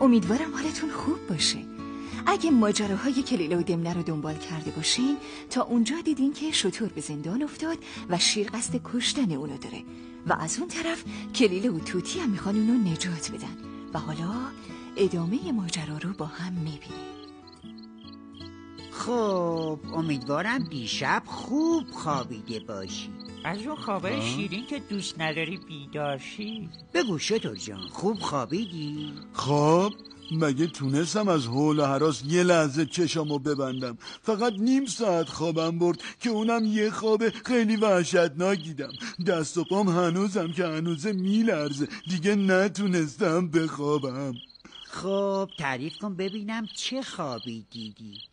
امیدوارم حالتون خوب باشه. اگه ماجراهای کلیله و دمنه رو دنبال کرده باشین تا اونجا دیدین که شطور به زندان افتاد و شیر قصد کشتن اونو داره. و از اون طرف کلیله و توتی هم می‌خوان اونو نجات بدن. و حالا ادامه ماجرا رو با هم می‌بینیم. خب امیدوارم دیشب خوب خوابیده باشی از اون خوابای شیرین که دوست نداری بیداشی بگو شطور جان خوب خوابیدی؟ خب مگه تونستم از حول و حراس یه لحظه چشامو ببندم؟ فقط نیم ساعت خوابم برد که اونم یه خواب خیلی وحشتناک دیدم دست و پام هنوزم که هنوزه میلرزه. دیگه نتونستم بخوابم. خب تعریف کن ببینم چه خوابی دیدی.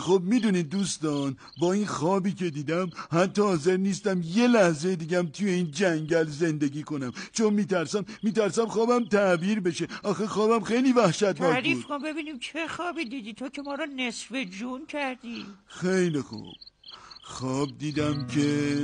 خب می‌دونید دوستان با این خوابی که دیدم حتی حاضر نیستم یه لحظه دیگم توی این جنگل زندگی کنم. چون میترسم میترسم خوابم تعبیر بشه. آخه خوابم خیلی وحشتناک بود. تعریف کن ببینیم چه خوابی دیدی. تو که ما رو نصف جون کردی. خیلی خوب. خواب دیدم که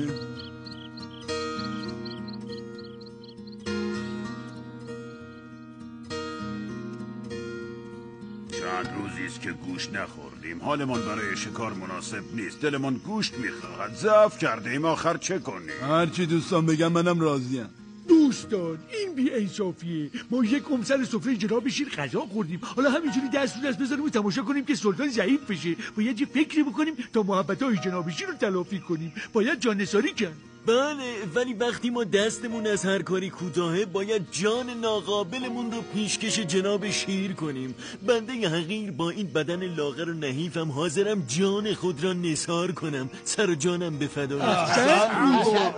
چند روزی است که گوش نخوردیم. حالمان برای شکار مناسب نیست. دلمان گوشت می‌خواهد ضعف کرده ایم آخر چه کنیم؟ هرچی دوستان بگم منم راضیم. دوستان این بی انصافیه. ما یک کم سر سفره جناب شیر غذا خوردیم. حالا همینجوری دست رو دست بزنیم و تماشا کنیم که سلطان ضعیف بشه. باید یه فکری بکنیم تا محبت های جناب شیر رو تلافی کنیم. باید جانساری کرد. بله ولی وقتی ما دستمون از هر کاری کوتاهه باید جان ناقابلمون رو پیشکش جناب شیر کنیم. بنده حقیر با این بدن لاغر و نحیفم حاضرم جان خود را نثار کنم. سر و جانم به فدای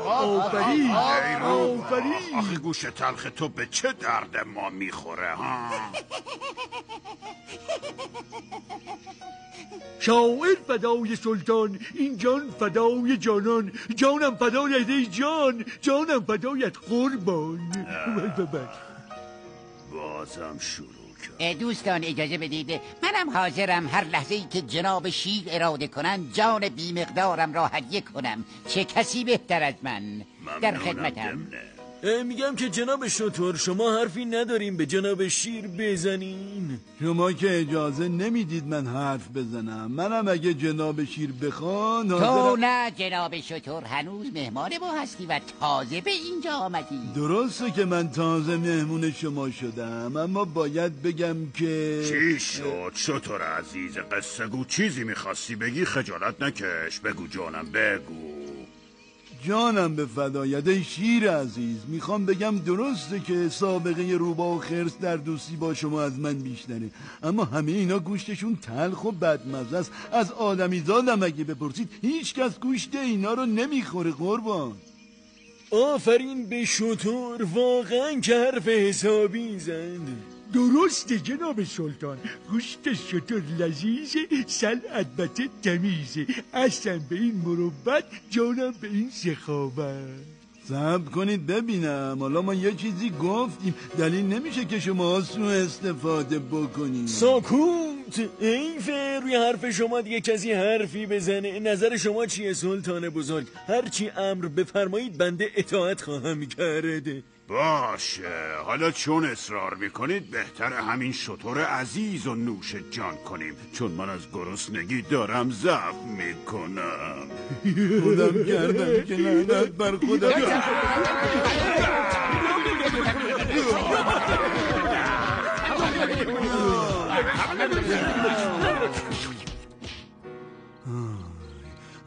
آفرین آفرین. آخه گوش تلخ تو به چه درد ما می‌خوره ها؟ شاعر فدای سلطان این جان فدای جانان جانم فدایت ای جان جانم فدایت قربان. بازم شروع کرد. اه، دوستان اجازه بدید. منم حاضرم هر لحظه ای که جناب شیر اراده کنن جان بیمقدارم را هدیه کنم. چه کسی بهتر از من؟ در خدمتم. دمنه. میگم که جناب شطور شما حرفی نداریم به جناب شیر بزنین. شما که اجازه نمی‌دید من حرف بزنم. منم اگه جناب شیر بخوان تو حاضرم نه جناب شطور هنوز مهمان ما هستی و تازه به اینجا آمدی. درسته که من تازه مهمون شما شدم اما باید بگم که چی شد؟ شطور عزیز قصه گو چیزی می‌خواستی بگی؟ خجالت نکش. بگو جانم بگو. جانم به فدایت ای شیر عزیز می‌خوام بگم درسته که سابقه روبا و خرس در دوستی با شما از من بیشتره. اما همه اینا گوشتشون تلخ و بدمزه است. از آدمی زادم اگه بپرسید هیچ کس گوشت اینا رو نمی‌خوره قربان. آفرین به شطور واقعا که حرف حسابی زند درسته جناب سلطان. گوشت شطور لذیذه سل البته تمیزه. اصلا به این مروت جانم به این سخاوت. صبر کنید ببینم. حالا ما یه چیزی گفتیم. دلیل نمیشه که شما سو استفاده بکنید. ساکوت ایفه روی حرف شما دیگه کسی حرفی بزنه. نظر شما چیه سلطان بزرگ؟ هرچی امر بفرمایید بنده اطاعت خواهم کرده. باشه. حالا چون اصرار می‌کنید بهتر همین شطور عزیز و نوش جان کنیم. چون من از گرسنگی دارم ضعف می‌کنم. خودم کردم که لعنت بر خودم.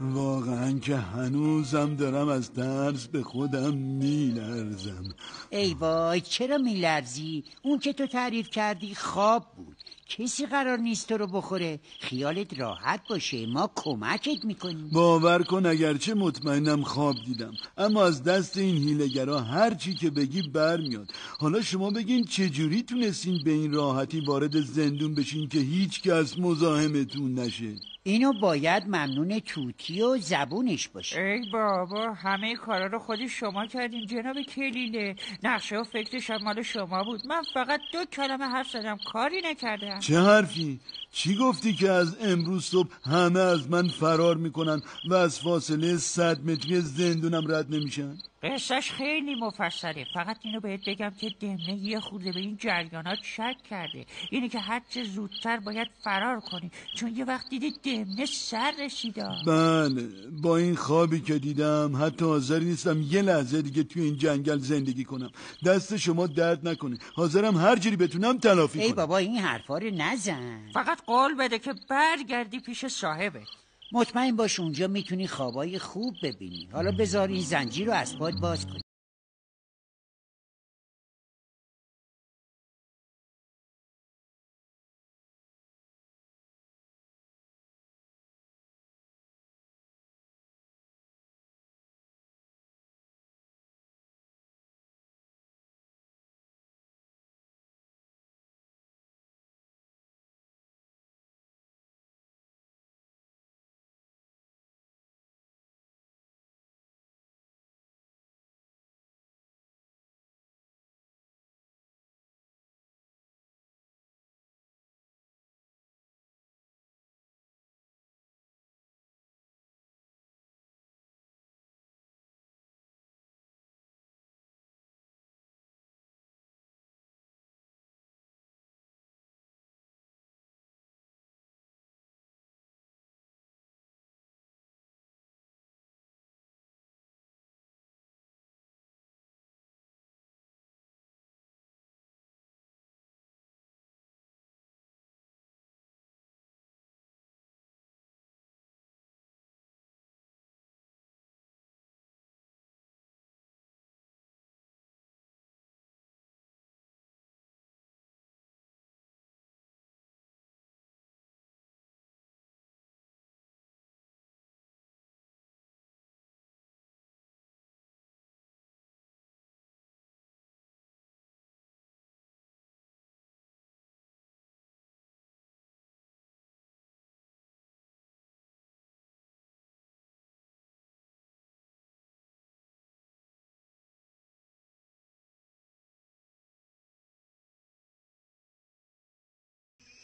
واقعا که هنوزم دارم از ترس به خودم میلرزم. ای وای چرا میلرزی؟ اون که تو تعریف کردی خواب بود. کسی قرار نیست تو رو بخوره. خیالت راحت باشه. ما کمکت می‌کنیم. باور کن اگرچه مطمئنم خواب دیدم. اما از دست این هیلگرا هر چی که بگی برمیاد. حالا شما بگین چجوری تونستین به این راحتی وارد زندون بشین که هیچ کس مزاحمتون نشه. اینو باید ممنون توتی و زبونش باشه ای بابا همه کارا رو خودی شما کردین جناب کلیله نقشه و فکرش هم مال شما بود من فقط دو کلمه حرف زدم کاری نکردم چه حرفی؟ چی گفتی که از امروز صبح همه از من فرار می‌کنن و از فاصله صد متری زندونم رد نمیشن؟ قصهش خیلی مفصله. فقط اینو بهت بگم که دمنه یه خورده به این جریانات شک کرده. اینه که هرچه زودتر باید فرار کنی. چون یه وقت دیدی دمنه سر رسیده. بله با این خوابی که دیدم حتی حاضر نیستم یه لحظه دیگه توی این جنگل زندگی کنم. دست شما درد نکنه. حاضرم هر جوری بتونم تلافی ای کنم. بابا این حرفا رو نزن. فقط قول بده که برگردی پیش صاحبه مطمئن باش اونجا می‌تونی خوابای خوب ببینی. حالا بذار این زنجیر رو از پات باز کنی.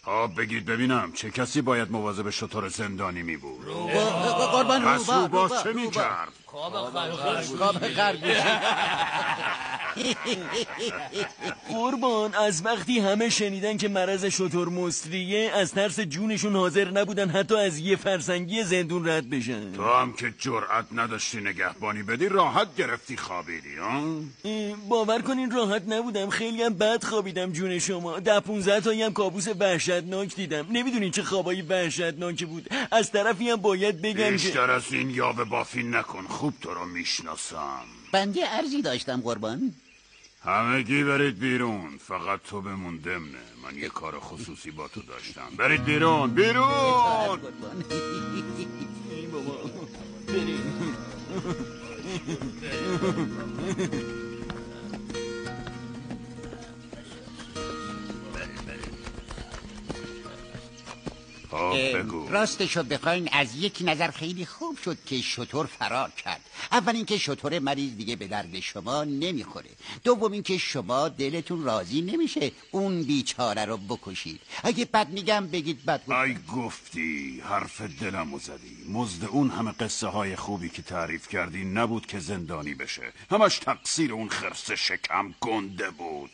آب بگید ببینم چه کسی باید مواظب شطور زندانی می بود قربان پس روبا روبا روبا، چه می. کرد خواب خرگوشی قربان از وقتی همه شنیدن که مرض شطور مصریه از ترس جونشون حاضر نبودن حتی از یه فرسنگی زندون رد بشن. تو هم که جرأت نداشتی نگهبانی بدی راحت گرفتی خوابیدی باور کنین راحت نبودم. خیلی هم بد خوابیدم جون شما. ده پونزده تایی هم کابوس وحشتناک دیدم. نمی‌دونین چه خوابایی وحشتناکی بود. از طرفی هم باید بگم که بیشتر از این یاوه بافی نکن خوب تو رو می‌شناسم. بنده ارزی داشتم قربان. همگی برید بیرون. فقط تو بمون دمنه. من یه کار خصوصی با تو داشتم. برید بیرون. بیرون! قربان. بگو. راستشو بخواین از یک نظر خیلی خوب شد که شطور فرار کرد. اول اینکه شطور مریض دیگه به درد شما نمی‌خوره. دوم اینکه شما دلتون راضی نمیشه اون بیچاره رو بکشید. اگه بد میگم بگید بد گفتم. ای گفتی حرف دلمو زدی. مزد اون همه قصه های خوبی که تعریف کردی نبود که زندانی بشه. همش تقصیر اون خرس شکم گنده بود.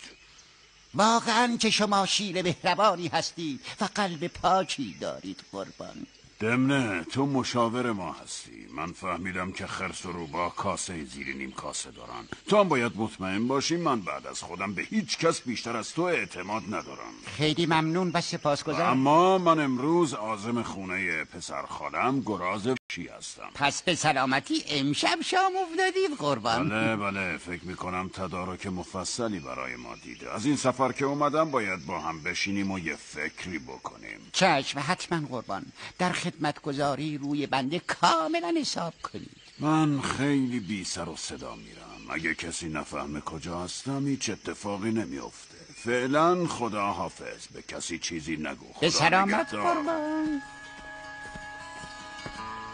واقعا که شما شیر مهربانی هستید و قلب پاکی دارید قربان. دمنه تو مشاور ما هستی. من فهمیدم که خرس و روبا کاسه زیر نیم کاسه دارن. تو هم باید مطمئن باشی من بعد از خودم به هیچ کس بیشتر از تو اعتماد ندارم. خیلی ممنون و سپاسگزارم. اما من امروز آزم خونه پسر خالم گراز چی هستم؟ پس به سلامتی امشب شام افتادید قربان. بله بله فکر می‌کنم تدارک مفصلی برای ما دیده. از این سفر که اومدم باید با هم بشینیم و یه فکری بکنیم. چشم حتما قربان. در خدمتگذاری روی بنده کاملا حساب کنید. من خیلی بی سر و صدا میرم. اگه کسی نفهمه کجا هستم هیچ اتفاقی نمیافته. فعلا خدا حافظ به کسی چیزی نگو. به خدا سلامت نگهدار. قربان.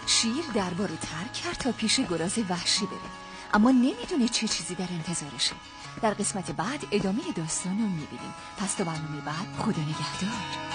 شیر دربار رو ترک کرد تا پیش گراز وحشی بره. اما نمی‌دونه چه چیزی در انتظارشه. در قسمت بعد ادامه داستان رو می‌بینیم. پس تا برنامه بعد خدا نگهدار.